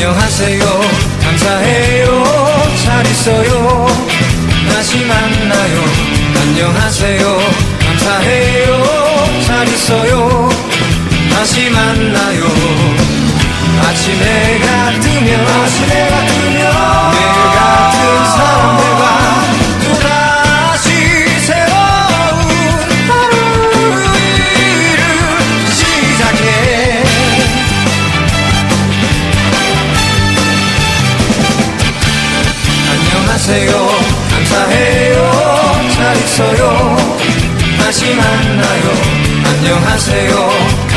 안녕하세요. 감사해요. 잘 있어요. 다시 만나요. 안녕하세요. 감사해요. 잘 있어요. 다시 만나요. 아침 해가 뜨면 아침 해 안녕하세요. 감사해요. 잘 있어요. 다시 만나요. 안녕하세요